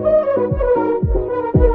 フフフフ。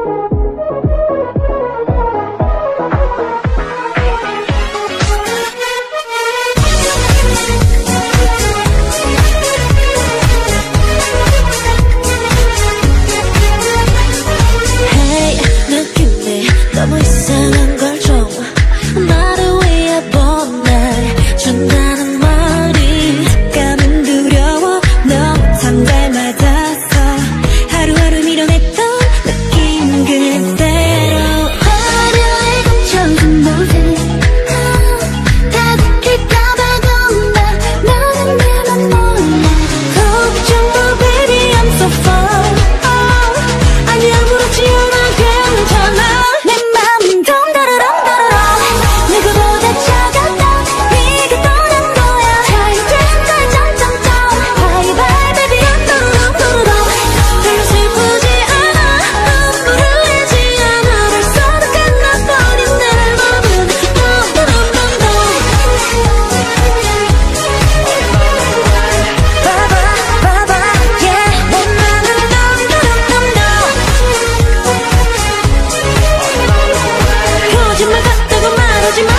그러지 마